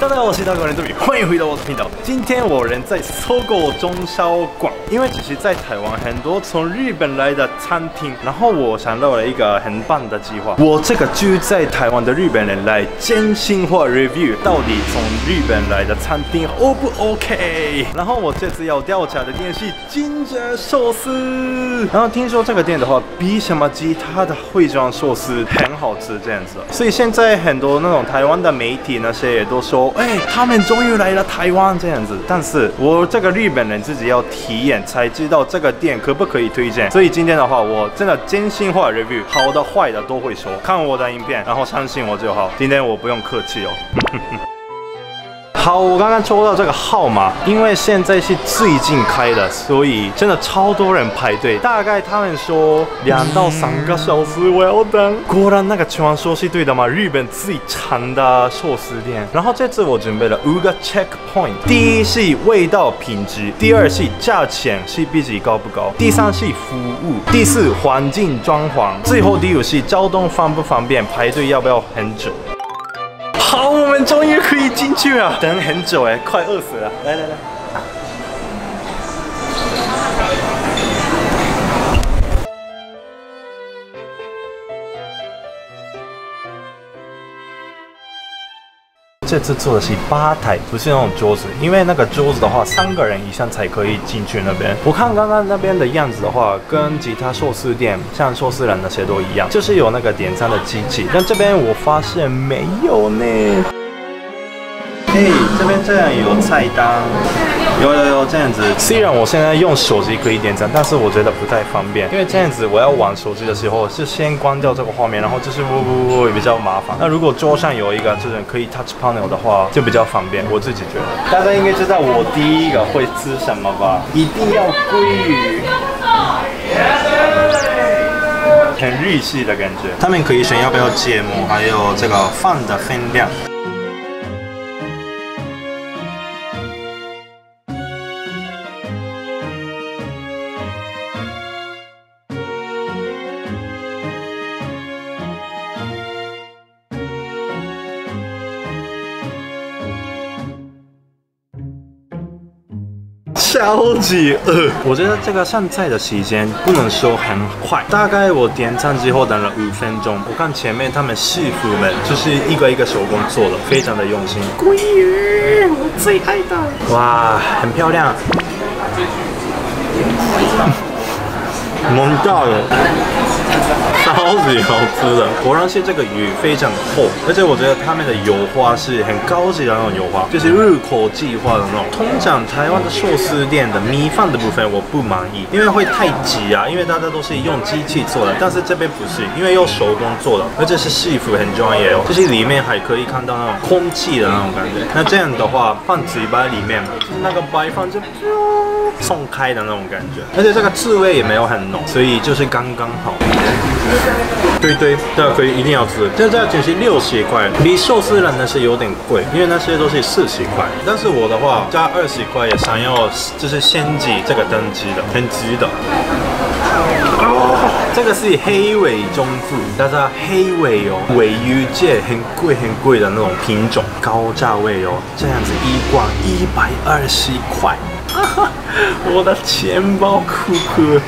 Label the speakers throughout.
Speaker 1: 大家好，我是大狗人这里，欢迎回到我的频道。今天我人在搜狗中烧馆，因为其实在台湾很多从日本来的餐厅，然后我想到了一个很棒的计划。我这个住在台湾的日本人来真心话 review，到底从日本来的餐厅 O 不 OK？然后我这次要调查的店是金泽寿司，然后听说这个店的话，比什么其他的会装寿司很好吃这样子，所以现在很多那种台湾的媒体那些也都说。哎，他们终于来了台湾这样子，但是我这个日本人自己要体验才知道这个店可不可以推荐。所以今天的话，我真的真心话 review，好的坏的都会说，看我的影片，然后相信我就好。今天我不用客气哦。好，我刚刚抽到这个号码，因为现在是最近开的，所以真的超多人排队。大概他们说两到三个小时我要等。果然那个传说是对的嘛？日本最长的寿司店。然后这次我准备了五个 check point，第一是味道品质，第二是价钱是比值高不高，第三是服务，第四环境装潢，最后第五是交通方不方便，排队要不要很久。好，我们终于可以进去了，等很久哎，快饿死了。来来来。这次坐的是吧台，不是那种桌子，因为那个桌子的话，三个人以上才可以进去那边。我看刚刚那边的样子的话，跟其他寿司店，像寿司人那些都一样，就是有那个点餐的机器。但这边我发现没有呢。边这样有菜单，有有有这样子。虽然我现在用手机可以点赞，但是我觉得不太方便，因为这样子我要玩手机的时候是先关掉这个画面，然后就是呜呜呜比较麻烦。那如果桌上有一个这种可以 touch panel 的话，就比较方便。我自己觉得，大家应该知道我第一个会吃什么吧？一定要鲑鱼，很日系的感觉。他们可以选要不要芥末，还有这个饭的分量。超级饿！我觉得这个上菜的时间不能说很快，大概我点餐之后等了五分钟。我看前面他们师傅们就是一个一个手工做的，非常的用心。鲑鱼，我最爱的！哇，很漂亮，萌到了。超级好吃的，果然是这个鱼非常厚，而且我觉得他们的油花是很高级的那种油花，就是入口即化的那种。通常台湾的寿司店的米饭的部分我不满意，因为会太挤啊，因为大家都是用机器做的，但是这边不是，因为用手工做的，而且是师傅很专业哦，就是里面还可以看到那种空气的那种感觉。那这样的话放嘴巴里面，就是那个白饭就松开的那种感觉，而且这个滋味也没有很浓，所以就是刚刚好。对对，大家可以一定要吃。这价钱是六十块，比寿司人那些有点贵，因为那些都是四十块。但是我的话加二十块也想要，就是先级这个登机的，很值的。这个是黑尾中腹，大家黑尾哦，尾鱼界很贵很贵的那种品种，高价位哦，这样子一罐一百二十块。我的钱包哭哭。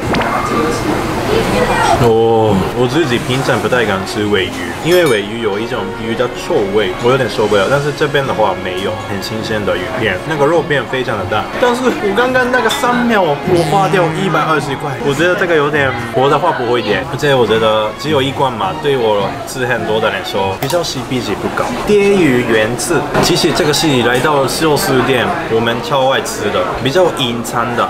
Speaker 1: 哦，我自己平常不太敢吃尾鱼，因为尾鱼有一种鱼的臭味，我有点受不了。但是这边的话没有，很新鲜的鱼片，那个肉片非常的大。但是我刚刚那个三秒，我花掉一百二十块，我觉得这个有点，我的话不会点。而且我觉得只有一罐嘛，对我吃很多的人说，比较 CP 值不高。鲽鱼原刺，其实这个是来到寿司店，我们超爱吃的，比较隐藏的。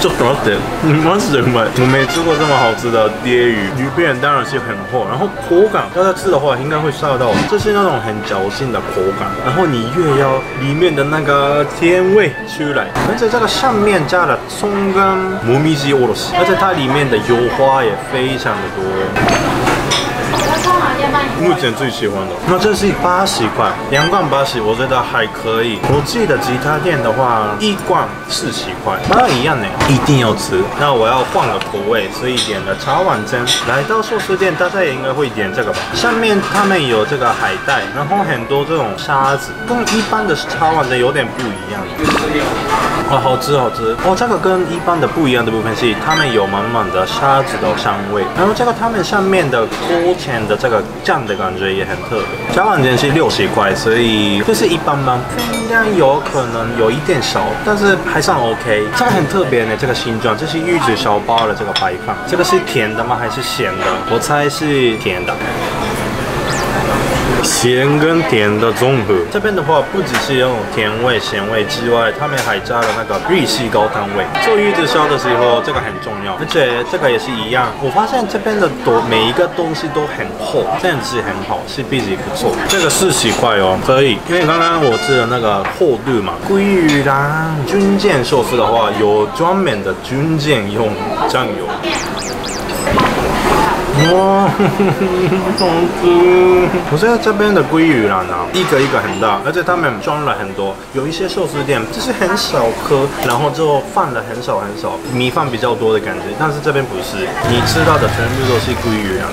Speaker 1: ちょっと待ってマジでうまい我没吃过这么好吃的鲽鱼鱼片当然是很厚然后口感大家吃的话应该会吓到这是那种很嚼劲的口感然后你越要里面的那个甜味出来而且这个上面加了葱跟磨米鸡おろし而且它里面的油花也非常的多 目前最喜欢的。那这是八十块，两罐八十，我觉得还可以。我记得其他店的话，一罐四十块，那一样呢，一定要吃。那我要换个口味，所以点了茶碗蒸。来到寿司店，大家也应该会点这个吧？上面他们有这个海带，然后很多这种沙子，跟一般的茶碗蒸有点不一样。哦，好吃好吃哦！这个跟一般的不一样的部分是，他们有满满的沙子的香味，然后这个他们上面的锅前的这个酱的感觉也很特别。小碗蒸是六十块，所以就是一般般，分量有可能有一点少，但是还算 OK。这个很特别呢，这个形状，这是玉子烧包的这个摆放，这个是甜的吗？还是咸的？我猜是甜的。咸跟甜的综合，这边的话不只是有甜味、咸味之外，他们还加了那个日式高汤味。做玉子烧的时候，这个很重要，而且这个也是一样。我发现这边的多每一个东西都很厚，这样子很好，是比级不错。这个四十块哦，可以，因为刚刚我吃的那个厚度嘛。鲑鱼啦，军舰寿司的话，有专门的军舰用酱油。哇，好吃！我现在这边的鲑鱼卵呢，一个一个很大，而且他们装了很多。有一些寿司店就是很少颗，然后之后放的很少很少，米饭比较多的感觉。但是这边不是，你吃到的全部都是鲑鱼卵。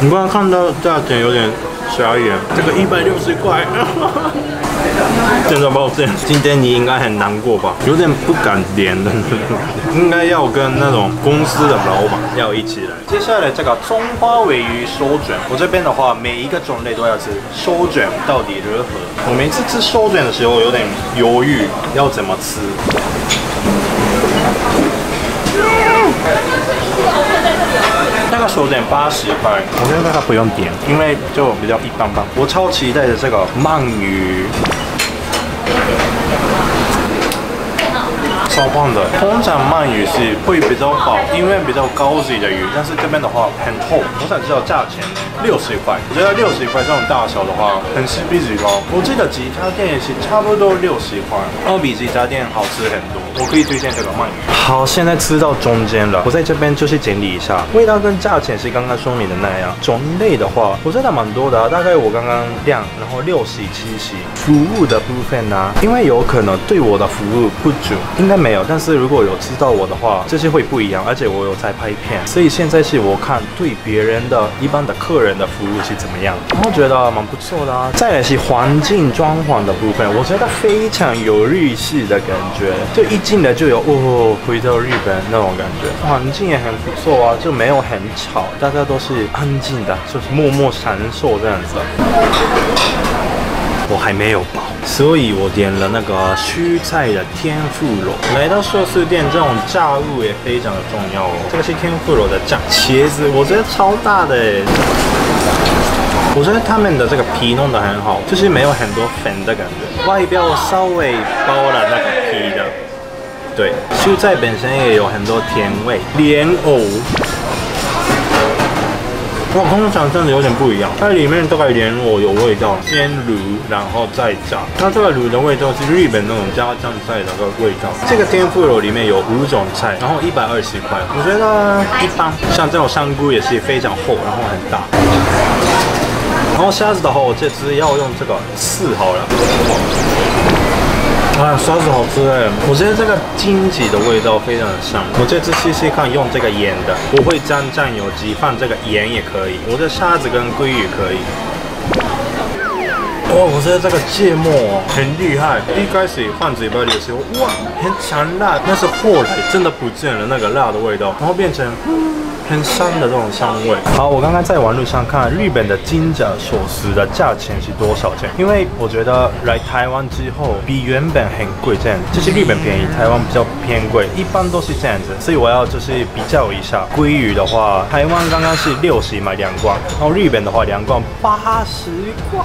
Speaker 1: 你刚刚看到价钱有点傻眼，这个一百六十块。真的抱歉，今天你应该很难过吧？有点不敢连的，应该要跟那种公司的老板要一起来。接下来这个中华尾鱼手卷，我这边的话每一个种类都要吃。手卷到底如何？我每次吃手卷的时候有点犹豫，要怎么吃？那个手点八十块，我觉得大概不用点，因为就比较一般般。我超期待的这个鳗鱼。超棒的，通常鳗鱼是会比较薄，因为比较高级的鱼，但是这边的话很厚。我想知道价钱，六十块。我觉得六十块这种大小的话，很 CP 值高。我记得其他店也是差不多六十块，然后比其他店好吃很多。我可以推荐这个鳗鱼。好，现在吃到中间了，我在这边就是整理一下，味道跟价钱是刚刚说明的那样。种类的话，我真的蛮多的，大概我刚刚量，然后六十七十。服务的部分呢，因为有可能对我的服务不足，应该。没有，但是如果有知道我的话，这些会不一样。而且我有在拍片，所以现在是我看对别人的一般的客人的服务是怎么样，然后觉得蛮不错的啊。再来是环境装潢的部分，我觉得非常有日式的感觉，就一进来就有哦，回到日本那种感觉。环境也很不错啊，就没有很吵，大家都是安静的，就是默默闪烁这样子。我还没有饱，所以我点了那个蔬菜的天妇罗。来到寿司店，这种炸物也非常的重要哦。这个是天妇罗的酱，茄子我觉得超大的。我觉得他们的这个皮弄得很好，就是没有很多粉的感觉，外表稍微包了那个皮的。对，蔬菜本身也有很多甜味，莲藕。哇，跟我想象的有点不一样，它里面大概莲藕有味道，先卤然后再炸。那这个卤的味道是日本那种家常菜的个味道。这个天妇罗里面有五种菜，然后一百二十块，我觉得一般。像这种香菇也是非常厚，然后很大。然后虾子的话，我这次要用这个刺好了。啊，沙子好吃哎！我觉得这个荆棘的味道非常的香。我这次试试看用这个盐的，不会沾酱油鸡，放这个盐也可以。我的虾子跟鲑鱼可以。哇，我觉得这个芥末很厉害。一开始放嘴巴里的时候，哇，很强辣，但是后来真的不见了那个辣的味道，然后变成。很香的这种香味。好，我刚刚在网络上看日本的金甲寿司的价钱是多少钱？因为我觉得来台湾之后比原本很贵这样，就是日本便宜，台湾比较偏贵，一般都是这样子。所以我要就是比较一下，鲑鱼的话，台湾刚刚是六十买两罐，然后日本的话两罐八十块。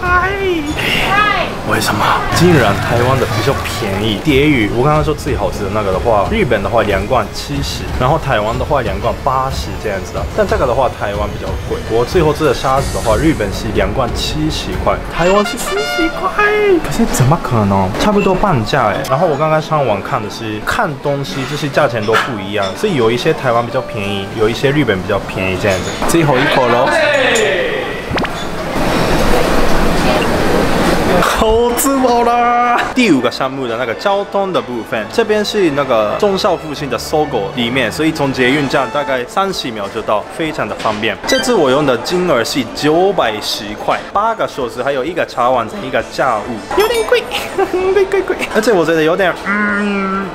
Speaker 1: 为什么？竟然台湾的比较便宜？蝶鱼，我刚刚说最好吃的那个的话，日本的话两罐七十，然后台湾的话两罐八十。这样子的，但这个的话台湾比较贵。我最后这个沙子的话，日本是两罐七十块，台湾是四十块。可是怎么可能？差不多半价哎。然后我刚刚上网看的是看东西，就是价钱都不一样，所以有一些台湾比较便宜，有一些日本比较便宜这样子。最后一口喽。好吃饱啦！第五个项目的那个交通的部分，这边是那个中校附近的搜狗里面，所以从捷运站大概三十秒就到，非常的方便。这次我用的金额是九百十块，八个寿司，还有一个茶碗跟一个炸物，有点贵，贵贵贵，而且我觉得有点，嗯。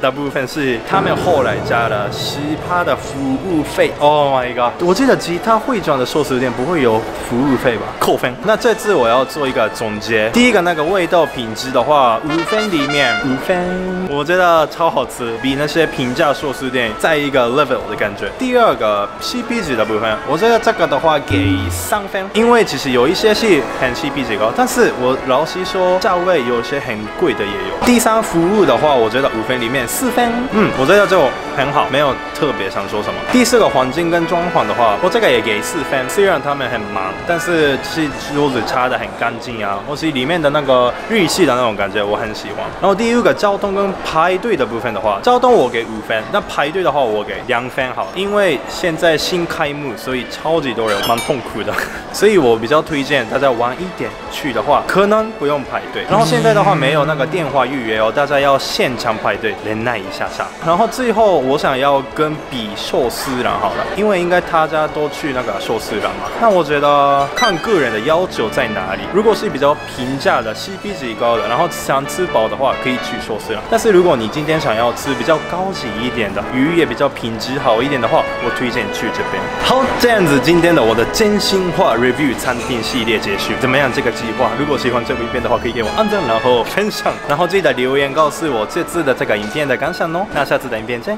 Speaker 1: 的部分是他们后来加了十趴的服务费。Oh my god！我记得其他会转的寿司店不会有服务费吧？扣分。那这次我要做一个总结。第一个那个味道品质的话，五分里面五分，我觉得超好吃，比那些平价寿司店在一个 level 的感觉。第二个 CP 值的部分，我觉得这个的话给三分，因为其实有一些是很 CP 值高，但是我老实说价位有些很贵的也有。第三服务的话，我觉得五分里面。四分，嗯，我觉得就很好，没有特别想说什么。第四个环境跟装潢的话，我这个也给四分。虽然他们很忙，但是是桌子擦的很干净啊，或是里面的那个日系的那种感觉，我很喜欢。然后第六个交通跟排队的部分的话，交通我给五分，那排队的话我给两分好，因为现在新开幕，所以超级多人，蛮痛苦的。所以我比较推荐大家晚一点去的话，可能不用排队。然后现在的话没有那个电话预约哦，大家要现场排队连。那一下下，然后最后我想要跟比寿司郎好了，因为应该大家都去那个寿司郎嘛。那我觉得看个人的要求在哪里。如果是比较平价的 CP 值高的，然后想吃饱的话，可以去寿司郎。但是如果你今天想要吃比较高级一点的，鱼也比较品质好一点的话，我推荐去这边。好，这样子今天的我的真心话 review 餐厅系列结束。怎么样？这个计划？如果喜欢这部影片的话，可以给我按赞，然后分享，然后记得留言告诉我这次的这个影片。的感想哦。那下次影片见，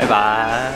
Speaker 1: 拜拜。